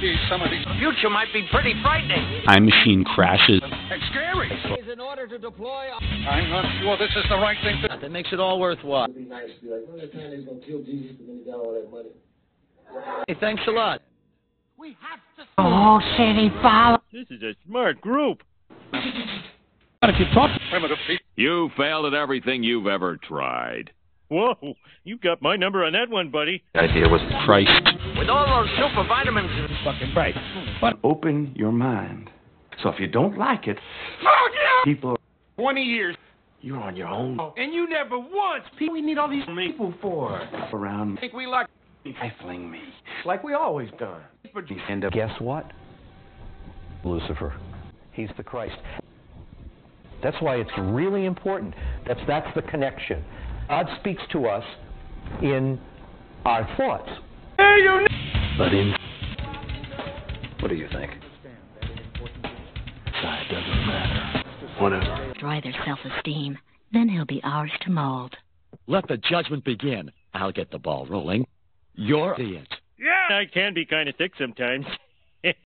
See, some of these Future might be pretty frightening. Time machine crashes. it's scary. In order to deploy, I'm not sure this is the right thing to that makes it all worthwhile. It'd be nice to be like, well, that time he's gonna kill Jesus, and then he got all that money. Hey, thanks a lot. Oh, city father. This is a smart group. if you talk primitive people. You failed at everything you've ever tried. Whoa, you got my number on that one, buddy. The idea was Christ. With all those super vitamins and fucking right. But open your mind. So if you don't like it, FUCK YOU! people. Twenty years. You're on your own. And you never once. People we need all these people for around. Think we like Trifling me. like we always done. And uh, Guess what? Lucifer. He's the Christ. That's why it's really important. That's that's the connection. God speaks to us in our thoughts. But in What do you think? Size doesn't matter. Whatever. Destroy their self-esteem. Then he'll be ours to mold. Let the judgment begin. I'll get the ball rolling. You're the it. Yeah. I can be kind of thick sometimes.